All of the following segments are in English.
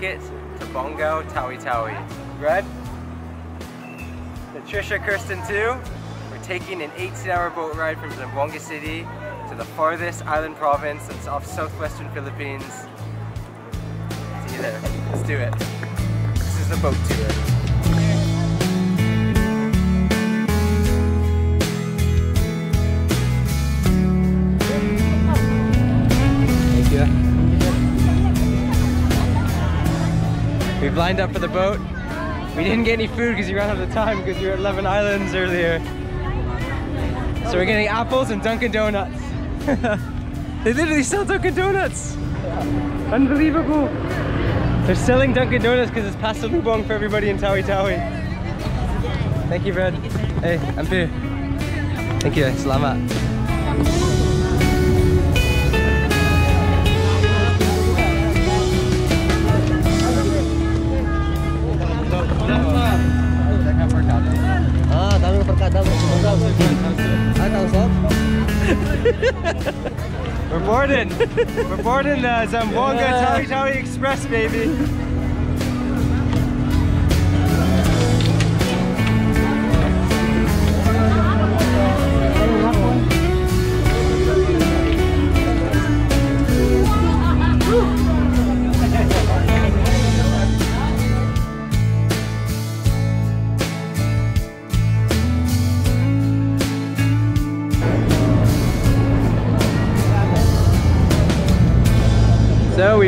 That is a boat ticket to Bongao Tawi Tawi. Red? Patricia Kirsten too. We're taking an 18 hour boat ride from Zamboanga City to the farthest island province that's off southwestern Philippines. See you there. Let's do it. This is the boat tour. Lined up for the boat. We didn't get any food because we ran out of time because we were at 11 Islands earlier. So we're getting apples and Dunkin' Donuts. they literally sell Dunkin' Donuts. Unbelievable. They're selling Dunkin' Donuts because it's pasalubong for everybody in Tawi Tawi. Thank you, Brad. Hey, I'm here. Thank you. Selamat. Dami perkada bro. Tahu sob? We're boarding. We're boarding the uh, Zamboanga Tawi Tawi Express, baby.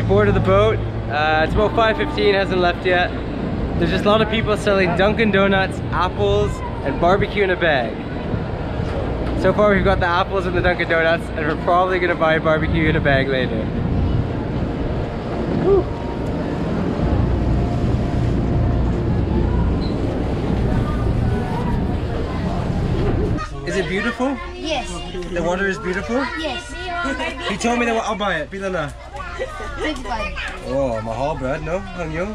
We boarded the boat. Uh, it's about 5.15, hasn't left yet. There's just a lot of people selling Dunkin' Donuts, apples, and barbecue in a bag. So far we've got the apples and the Dunkin' Donuts, and we're probably gonna buy barbecue in a bag later. Whew. Is it beautiful? Yes. The water is beautiful? Yes. He told me that I'll buy it. Be the Pila na? 25. Oh, mahal bread, no? Ang yung?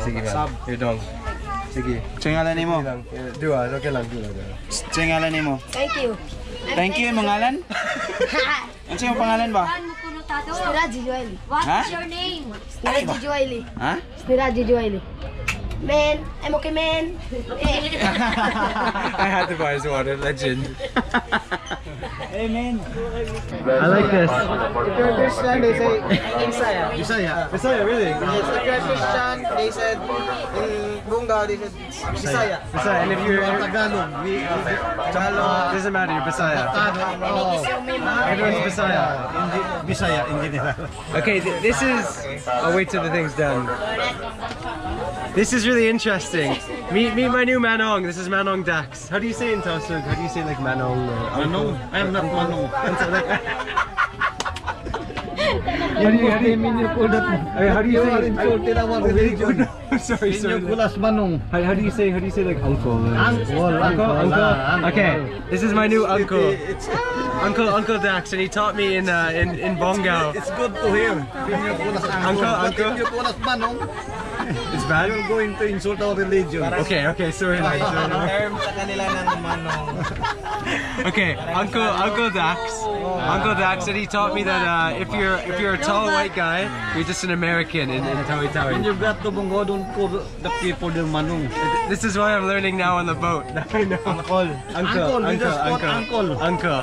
Sige man. Here dong. Sige. Singalan nimo. Sige lang. Eh, Dua, okay lang. Dua, dua. Singalan nimo. Thank you. Thank you, mangalan. Ano yung pangalan ba? Spiraji Joeli. Ha? your name? Spiraji Joeli. Ha? Spiraji Joeli. Man, I'm okay, man. I had to buy his water. Legend. Hey man. I like this. If you're Christian, they say Isaya. Bisaya. Bisaya, really? Yes, if you're Christian, they said in Bongao, they said Bisaya. Bisaya. And if you're Tagalog. We, Tagalog, doesn't matter. You're Bisaya. Oh. Everyone's Bisaya. Bisaya in general. Okay, th this is. I'll wait till the thing's done. This is really interesting. Meet meet my new Manong. This is Manong Dax. How do you say in Tausug? How do you say like Manong? Or Manong? I'm not Manong. How do you, how do you, I mean, how do you say? insulted our religion. sorry, sorry. Kulas Manong. How, how do you say? How do you say like uncle? Uncle, uncle, uncle. uncle. Okay, this is my new uncle, It's, Uncle Uncle Dax, and he taught me in uh, in in Bongao. it's good to hear. Pinyo Kulas Uncle, But uncle. If you Kulas Manong, It's bad. you're going to insult our religion. Okay, okay, sorry, lang, sorry. lang. Term sa kanila ng Manong. Okay, Uncle Uncle Dax, Uncle Dax, and he taught me that uh, if you're if you're a tall white guy, you're just an American in, in Tawi When Tawi. you got to Bongao, don't call the people the Manong. This is what I'm learning now on the boat. I know. Uncle. Uncle, Uncle, uncle, uncle, uncle. uncle.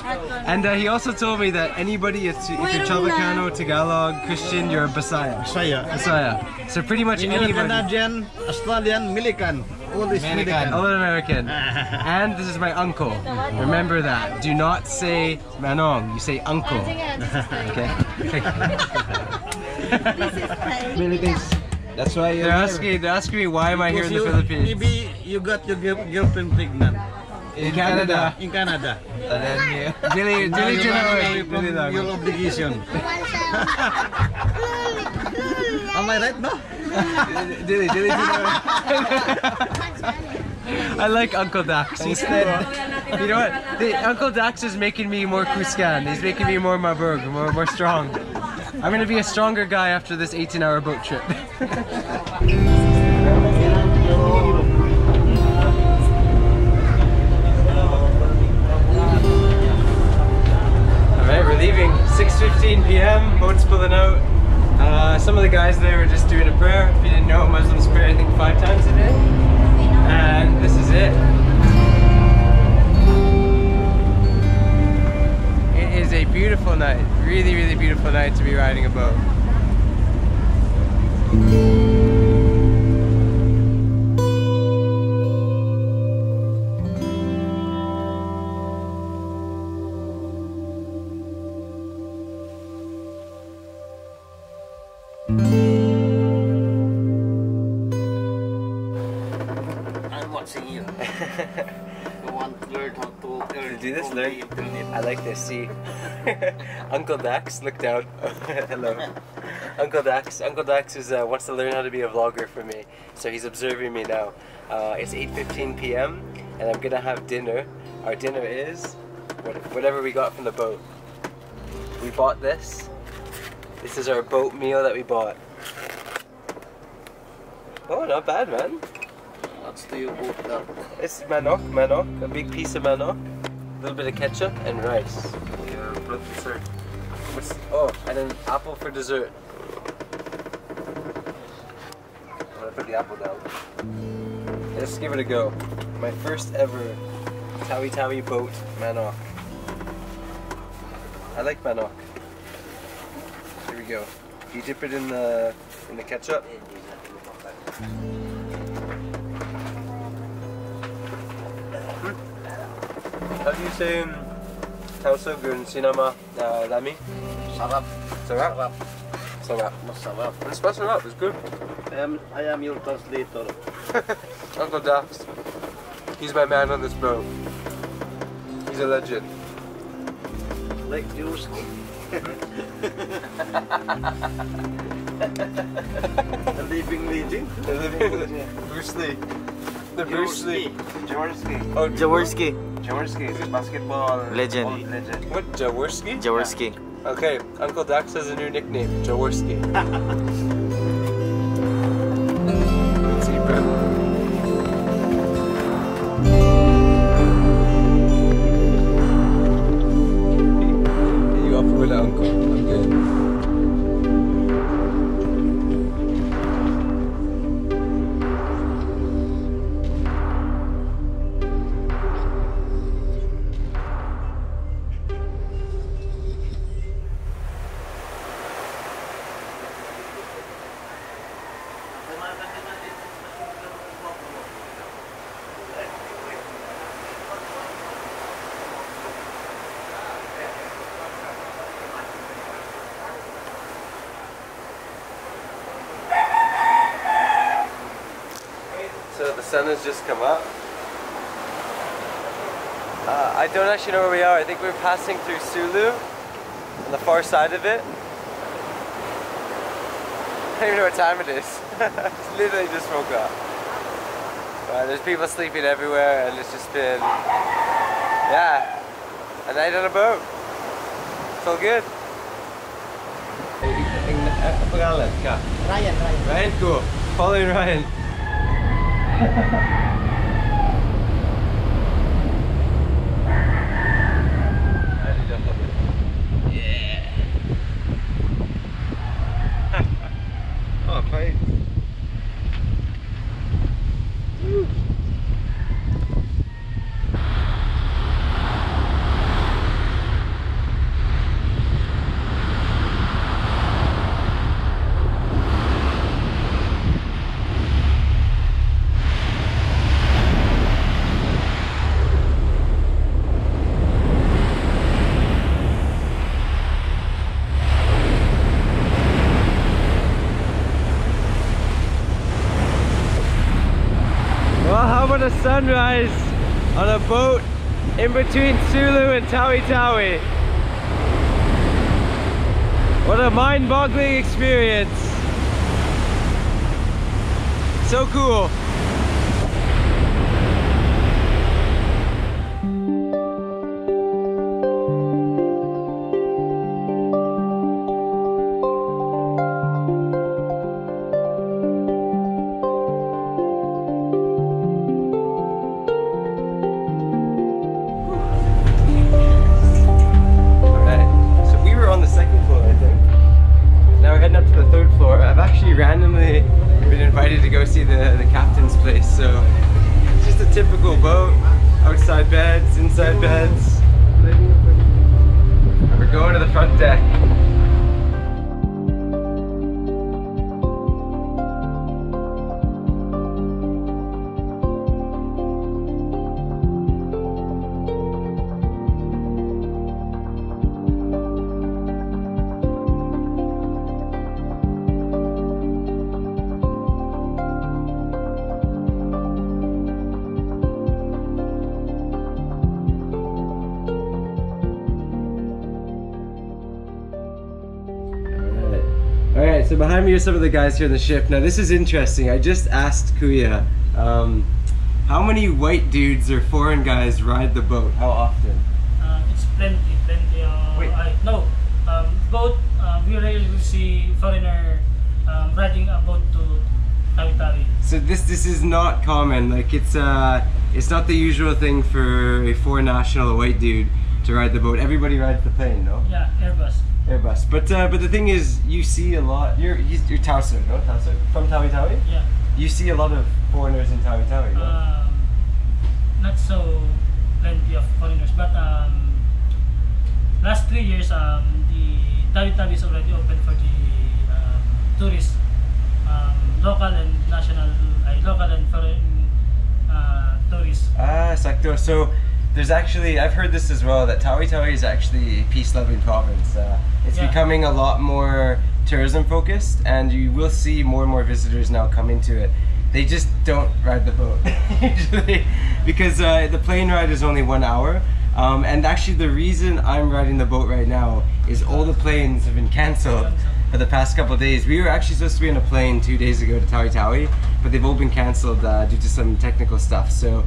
And uh, he also told me that anybody, if, if you're Chavacano, Tagalog, Christian, you're a Bisaya. Bisaya. Bisaya. So pretty much When anybody. Canadian, Australian, Milican. All is Milican. All American. and this is my uncle. Remember that. Do not say Manong. You say uncle. Okay? Philippines. That's why they're asking they're asking me why am I here in the you- Philippines? Maybe you got your girl- girlfriend pregnant. In Canada. In Canada. And then you... Dili Now dili you dili run away dili from lang. your obligation. Am I right, no? Dili dili dili. I like Uncle Dax. He's You know what? The, Uncle Dax is making me more Kuskan. He's making me more Marburg, more more strong. I'm gonna be a stronger guy after this 18-hour boat trip. Alright, we're leaving. 6.15 p.m., boat's pulling out. Some of the guys there were just doing a prayer. If you didn't know, Muslims pray I think five times a day. And this is it. It is a beautiful night. Really, really beautiful night to be riding a boat. Watching you. you want to learn how to earn do this, learn? I like this. See, Uncle Dax, look down. Hello, Uncle Dax. Uncle Dax is uh, wants to learn how to be a vlogger for me, so he's observing me now. Uh, it's 8:15 p.m. and I'm gonna have dinner. Our dinner is whatever we got from the boat. We bought this. This is our boat meal that we bought. Oh, not bad, man. What's do you put that? It's manok, manok, a big piece of manok, a little bit of ketchup and rice. Yeah, for dessert. What's, oh, and an apple for dessert. I'm gonna put the apple down. Let's give it a go. My first ever Tawi Tawi boat manok. I like manok. Here we go. You dip it in the in the ketchup. You say um, Tausug in uh, lami? Sarap. Sarap? Sarap. Sarap. Masarap. It's not sarap, it's good. I am, I am your translator. Uncle Dax. He's my man on this boat. He's a legend. Like yours. A living legend. The living Bruce Lee. The Bruce Lee. Jaworski. Oh, Jaworski. Jaworski is a basketball Legend. legend. What, Jaworski? Jaworski. Okay, Uncle Dax has a new nickname, Jaworski. sun has just come up. Uh, I don't actually know where we are. I think we're passing through Sulu on the far side of it. I don't even know what time it is. literally just woke up. Uh, there's people sleeping everywhere and it's just been, yeah, a night on a boat. It's all good. Ka? Ryan, Ryan. Ryan, cool. Following Ryan. Ha ha ha. Sunrise on a boat in between Sulu and Tawi Tawi? What a mind-boggling experience. So cool. So behind me are some of the guys here on the ship. Now this is interesting. I just asked Kuya, um, how many white dudes or foreign guys ride the boat? How often? Uh, it's plenty, plenty. Uh, Wait. I, no, um, boat. Uh, we rarely see foreigner um, riding a boat to Tawi-Tawi. So this this is not common. Like it's uh it's not the usual thing for a foreign national, a white dude, to ride the boat. Everybody rides the plane, no? Yeah, Airbus. Airbus. But uh, but the thing is, you see a lot. You're you're Tausug, no? Tausug from Tawi Tawi. Yeah. You see a lot of foreigners in Tawi Tawi, no? Um, not so plenty of foreigners, but um, last three years, um, the Tawi-Tawi is already open for the um, tourists, um, local and national, uh, local and foreign uh, tourists. Ah, Sakto. So there's actually, I've heard this as well, that Tawi Tawi is actually a peace-loving province. Uh, it's Yeah. becoming a lot more tourism focused, and you will see more and more visitors now coming to it. They just don't ride the boat usually because uh, the plane ride is only one hour. Um, and actually, the reason I'm riding the boat right now is all the planes have been cancelled for the past couple of days. We were actually supposed to be on a plane two days ago to Tawi Tawi, but they've all been cancelled uh, due to some technical stuff. So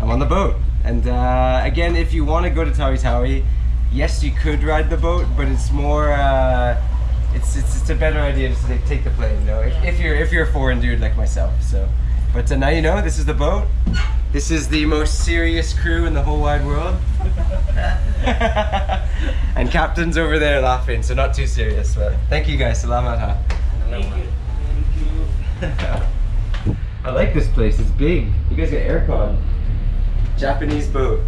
I'm on the boat. And uh, again, if you want to go to Tawi Tawi, yes, you could ride the boat, but it's more. Uh, it's, it's it's a better idea just to take, the plane, you know, if, if you're if you're a foreign dude like myself. So, but uh, now you know this is the boat. This is the most serious crew in the whole wide world. and captain's over there laughing, so not too serious. But thank you guys. Salamat ha. Thank you. I like this place. It's big. You guys got aircon. Japanese boat.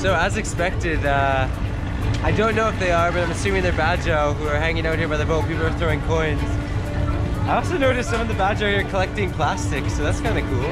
So as expected, uh, I don't know if they are, but I'm assuming they're Badjao who are hanging out here by the boat. People are throwing coins. I also noticed some of the Badjao here collecting plastic, so that's kind of cool.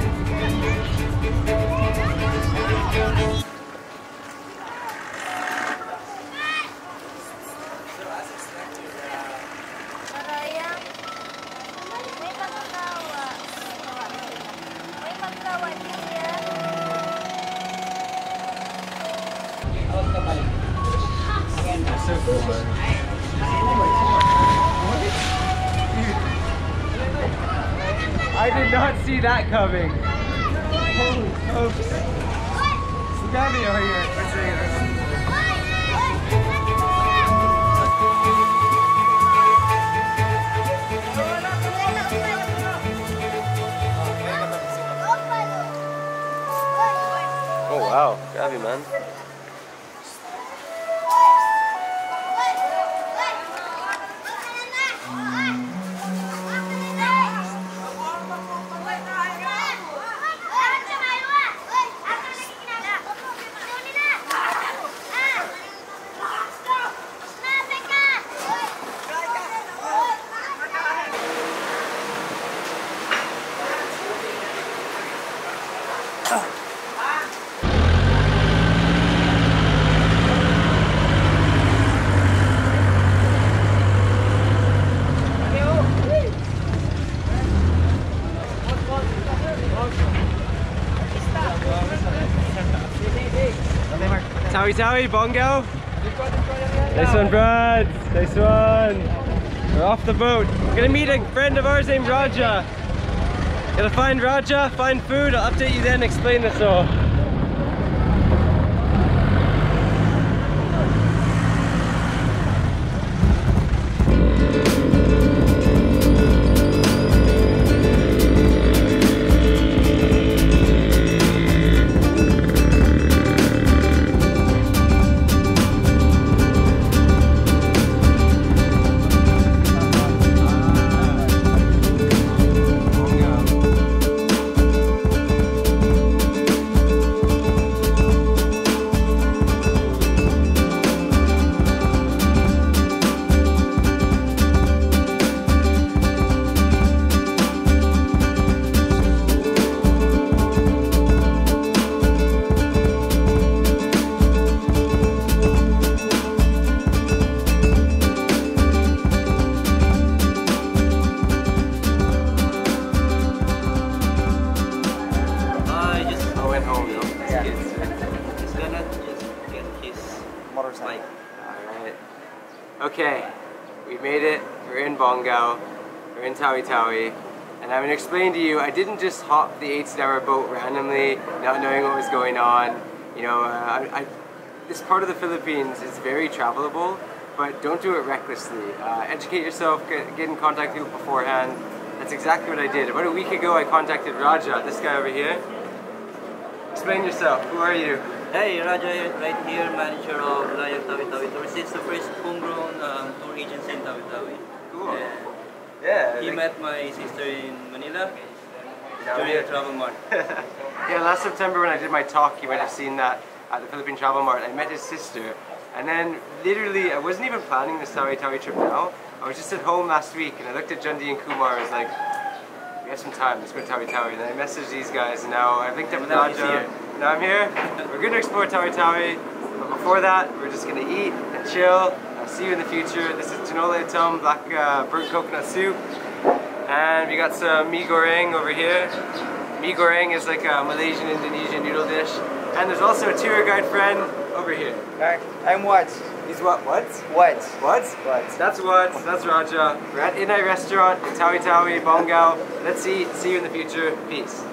I did not see that coming. Holy smokes. Scabby over here. Oh wow, Gabby man. Tawi Tawi, Bongao. Nice one, Brad. Nice one. We're off the boat. We're gonna meet a friend of ours named Raja. Gonna find Raja, find food. I'll update you then, explain this all. In We're in Tawi Tawi. And I'm going to explain to you, I didn't just hop the 18 hour boat randomly, not knowing what was going on. You know, uh, I, I, this part of the Philippines is very travelable, but don't do it recklessly. Uh, educate yourself, get, get in contact with people beforehand. That's exactly what I did. About a week ago, I contacted Raja, this guy over here. Explain yourself. Who are you? Hey, Raja right here, manager of Layag Tawi Tawi Tours. It's the first homegrown um, tour agency in Tawi Tawi. Cool. Yeah. Yeah. He met my sister in Manila during a travel mart. yeah, last September when I did my talk, you might have seen that at the Philippine Travel Mart. I met his sister, and then literally, I wasn't even planning this Tawi Tawi trip now. I was just at home last week, and I looked at Jundi and Kumar. I was like, "We have some time. Let's go to Tawi Tawi." And then I messaged these guys, and now I've linked up with Now he's Raja. here. Now I'm here. We're going to explore Tawi Tawi, but before that, we're just going to eat and chill. See you in the future. This is Tinola Tum black uh, burnt coconut soup. And we got some mee goreng over here. Mee goreng is like a Malaysian Indonesian noodle dish. And there's also a tour guide friend over here. I'm what? He's what? What? What? What? What? That's what. That's Raja. We're at Inai Restaurant in Tawi Tawi, Bongao. Let's eat. See you in the future. Peace.